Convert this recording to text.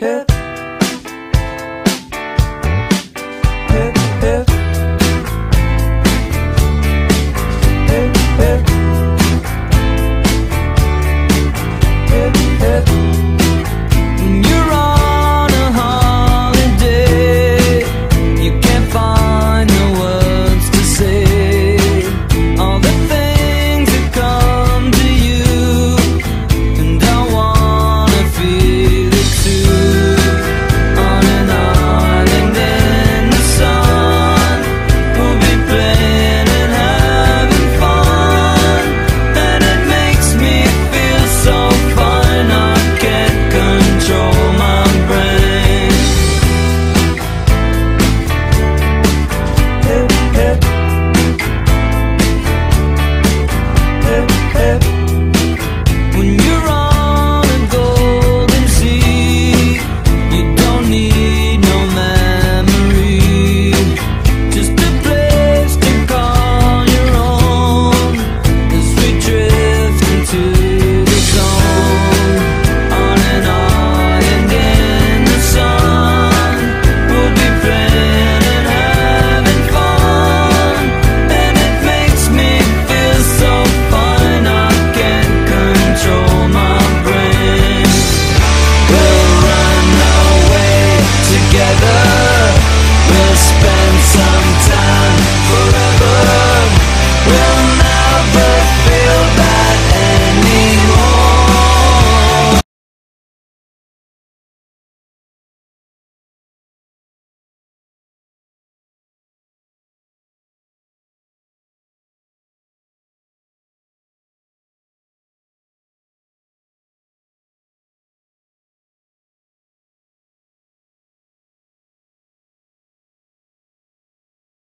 Hip